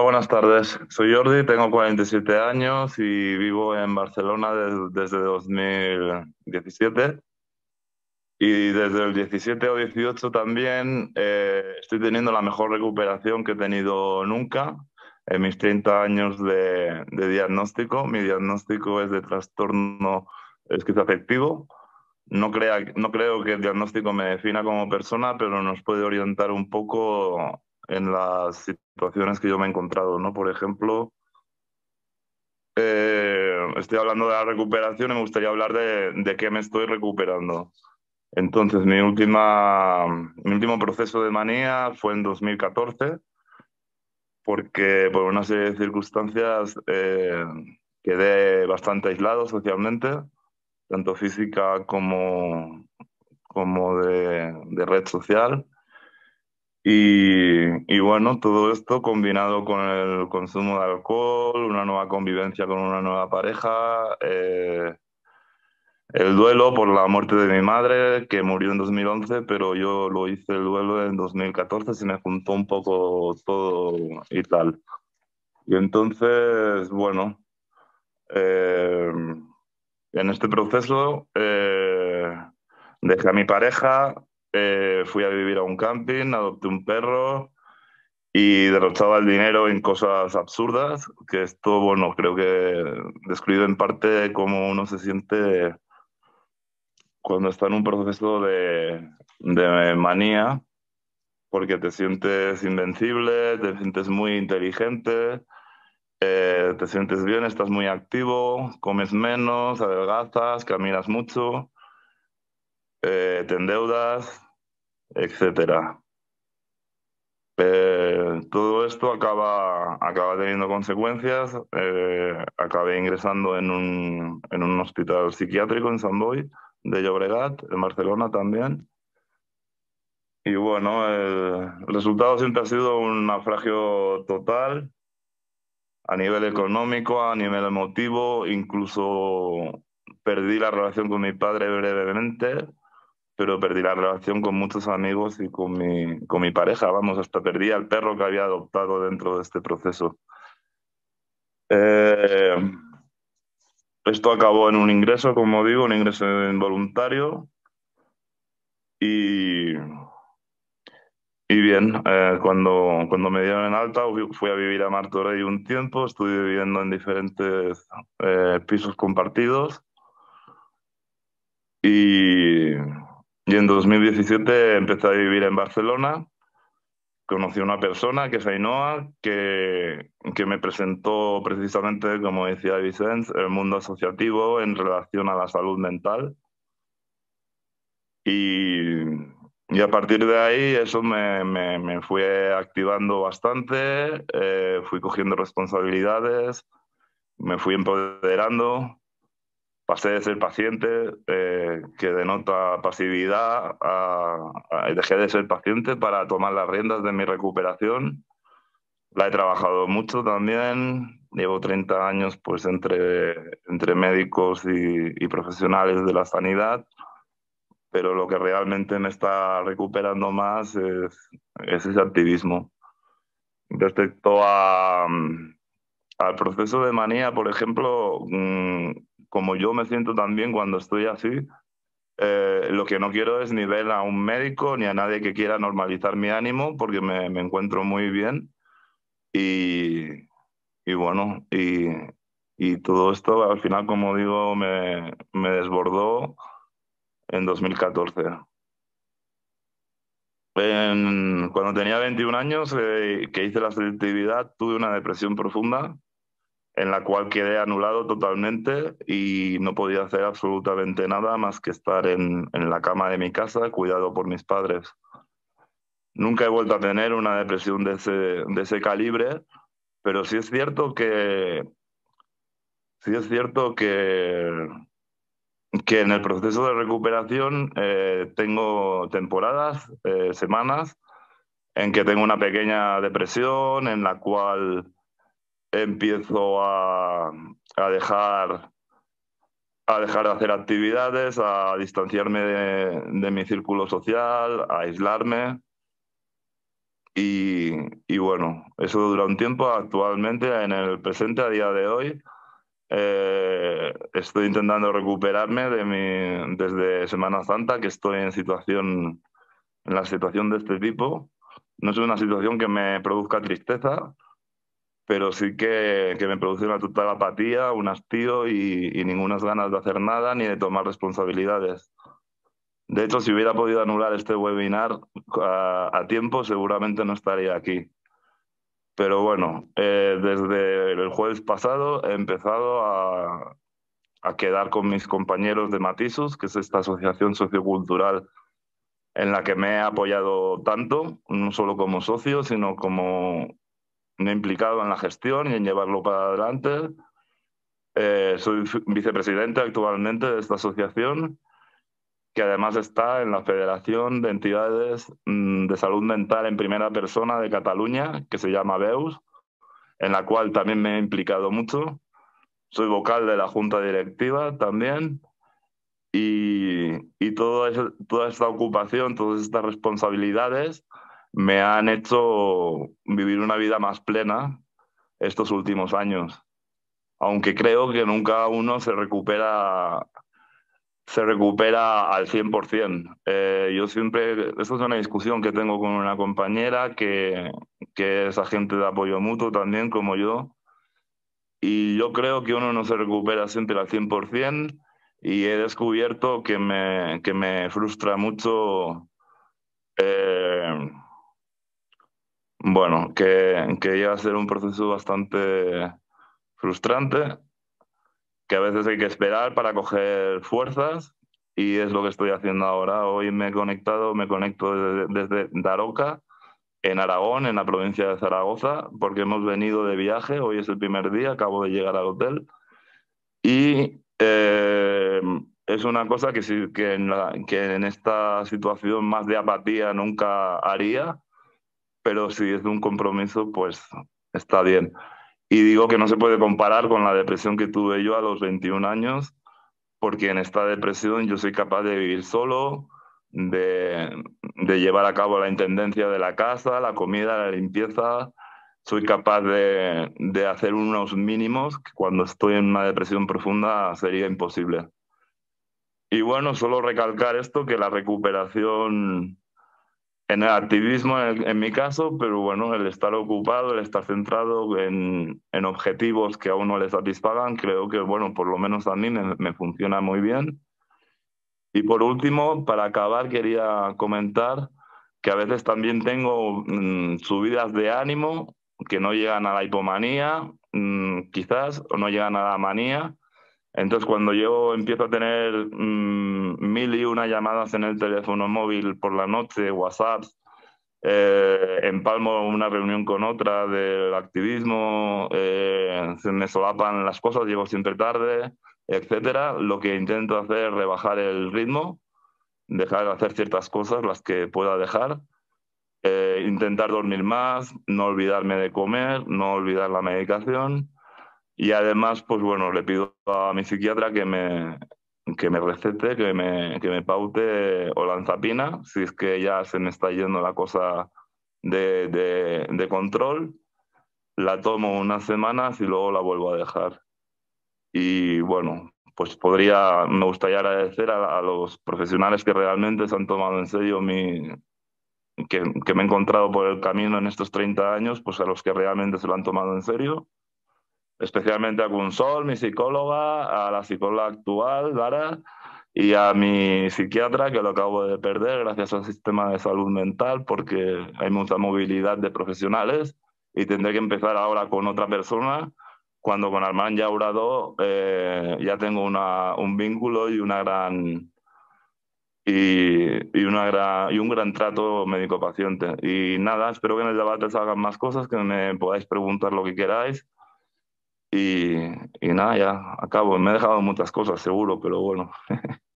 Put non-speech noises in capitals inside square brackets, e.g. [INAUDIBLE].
buenas tardes. Soy Jordi, tengo 47 años y vivo en Barcelona desde 2017. Y desde el 17 o 18 también eh, estoy teniendo la mejor recuperación que he tenido nunca en mis 30 años de, de diagnóstico. Mi diagnóstico es de trastorno esquizoafectivo. No, crea, no creo que el diagnóstico me defina como persona, pero nos puede orientar un poco en las situaciones que yo me he encontrado, ¿no? Por ejemplo, eh, estoy hablando de la recuperación y me gustaría hablar de, de qué me estoy recuperando. Entonces, mi, última, mi último proceso de manía fue en 2014, porque por una serie de circunstancias eh, quedé bastante aislado socialmente, tanto física como, como de, de red social. Y, y, bueno, todo esto combinado con el consumo de alcohol, una nueva convivencia con una nueva pareja, eh, el duelo por la muerte de mi madre, que murió en 2011, pero yo lo hice el duelo en 2014, se me juntó un poco todo y tal. Y entonces, bueno, eh, en este proceso eh, dejé a mi pareja, eh, fui a vivir a un camping, adopté un perro y derrochaba el dinero en cosas absurdas, que esto, bueno, creo que describe en parte cómo uno se siente cuando está en un proceso de, de manía, porque te sientes invencible, te sientes muy inteligente, eh, te sientes bien, estás muy activo, comes menos, adelgazas, caminas mucho, eh, te endeudas, etc. Eh, todo esto acaba, acaba teniendo consecuencias. Eh, acabé ingresando en un, en un hospital psiquiátrico en San de Llobregat, en Barcelona también. Y bueno, el resultado siempre ha sido un naufragio total a nivel económico, a nivel emotivo, incluso perdí la relación con mi padre brevemente, pero perdí la relación con muchos amigos y con mi, con mi pareja, vamos, hasta perdí al perro que había adoptado dentro de este proceso. Eh, esto acabó en un ingreso, como digo, un ingreso involuntario. Y, y bien, eh, cuando, cuando me dieron en alta, fui a vivir a Martorell un tiempo, estuve viviendo en diferentes eh, pisos compartidos. Y, y en 2017 empecé a vivir en Barcelona conocí a una persona que es Ainhoa, que, que me presentó precisamente, como decía Vicente, el mundo asociativo en relación a la salud mental. Y, y a partir de ahí eso me, me, me fue activando bastante, eh, fui cogiendo responsabilidades, me fui empoderando, pasé de ser paciente, eh, que denota pasividad, a, a, dejé de ser paciente para tomar las riendas de mi recuperación. La he trabajado mucho también, llevo 30 años pues entre, entre médicos y, y profesionales de la sanidad, pero lo que realmente me está recuperando más es, es ese activismo. Respecto a, al proceso de manía, por ejemplo, mmm, como yo me siento también cuando estoy así, eh, lo que no quiero es ni ver a un médico ni a nadie que quiera normalizar mi ánimo porque me, encuentro muy bien y, bueno, y, todo esto al final, como digo, me, desbordó en 2014. En, cuando tenía 21 años, eh, que hice la selectividad, tuve una depresión profunda en la cual quedé anulado totalmente y no podía hacer absolutamente nada más que estar en, en, la cama de mi casa, cuidado por mis padres. Nunca he vuelto a tener una depresión de ese, de ese calibre, pero sí es cierto que sí es cierto que, que en el proceso de recuperación eh, tengo temporadas, eh, semanas, en que tengo una pequeña depresión, en la cual empiezo a, dejar a dejar de hacer actividades, a distanciarme de, de, mi círculo social, a aislarme. Y, y, bueno, eso dura un tiempo. Actualmente, en el presente, a día de hoy, eh, estoy intentando recuperarme de mi, desde Semana Santa, que estoy en situación, en la situación de este tipo. No es una situación que me produzca tristeza, pero sí que, que me produce una total apatía, un hastío y, y ninguna ganas de hacer nada ni de tomar responsabilidades. De hecho, si hubiera podido anular este webinar a, tiempo, seguramente no estaría aquí. Pero bueno, eh, desde el jueves pasado he empezado a, a, quedar con mis compañeros de Matisus, que es esta asociación sociocultural en la que me he apoyado tanto, no solo como socio, sino como implicado en la gestión y en llevarlo para adelante. Eh, soy vicepresidente actualmente de esta asociación que además está en la Federación de Entidades mm, de Salud Mental en Primera Persona de Cataluña, que se llama BEUS, en la cual también me he implicado mucho. Soy vocal de la Junta Directiva también. Y, y toda esta ocupación, todas estas responsabilidades me han hecho vivir una vida más plena estos últimos años. Aunque creo que nunca uno se recupera se recupera al 100%. Eh, yo siempre, esto es una discusión que tengo con una compañera que, que es agente de apoyo mutuo también, como yo, y yo creo que uno no se recupera siempre al 100% y he descubierto que me, que me frustra mucho, eh, bueno, que, que llega a ser un proceso bastante frustrante que a veces hay que esperar para coger fuerzas y es lo que estoy haciendo ahora. Hoy me he conectado, me conecto desde, desde Daroca, en Aragón, en la provincia de Zaragoza, porque hemos venido de viaje, hoy es el primer día, acabo de llegar al hotel y eh, es una cosa que, sí, que, en la, que en esta situación más de apatía nunca haría, pero si es un compromiso, pues está bien. Y digo que no se puede comparar con la depresión que tuve yo a los 21 años, porque en esta depresión yo soy capaz de vivir solo, de, de llevar a cabo la intendencia de la casa, la comida, la limpieza. Soy capaz de, de hacer unos mínimos que cuando estoy en una depresión profunda sería imposible. Y bueno, solo recalcar esto, que la recuperación en el activismo en, en, mi caso, pero bueno, el estar ocupado, el estar centrado en, en, objetivos que a uno le satisfagan, creo que, bueno, por lo menos a mí me, me, funciona muy bien. Y por último, para acabar, quería comentar que a veces también tengo mmm, subidas de ánimo que no llegan a la hipomanía, mmm, quizás, o no llegan a la manía, entonces, cuando yo empiezo a tener mmm, mil y una llamadas en el teléfono móvil por la noche, WhatsApp, eh, empalmo una reunión con otra del activismo, eh, se me solapan las cosas, llego siempre tarde, etcétera. Lo que intento hacer es rebajar el ritmo, dejar de hacer ciertas cosas, las que pueda dejar, eh, intentar dormir más, no olvidarme de comer, no olvidar la medicación y además, pues bueno, le pido a mi psiquiatra que me, que me recete, que me, que me paute olanzapina, si es que ya se me está yendo la cosa de, de, de control. La tomo unas semanas y luego la vuelvo a dejar. Y bueno, pues podría, me gustaría agradecer a, a, los profesionales que realmente se han tomado en serio mi, que, que, me he encontrado por el camino en estos 30 años, pues a los que realmente se lo han tomado en serio especialmente a Consol, mi psicóloga, a la psicóloga actual, Lara, y a mi psiquiatra, que lo acabo de perder gracias al sistema de salud mental, porque hay mucha movilidad de profesionales y tendré que empezar ahora con otra persona, cuando con Armand Yaurado eh, ya tengo una, un vínculo y una gran... Y, y, una gran, y un gran trato médico-paciente. Y nada, espero que en el debate salgan más cosas, que me podáis preguntar lo que queráis y, y nada, ya acabo. Me he dejado muchas cosas, seguro, pero bueno. [LAUGHS]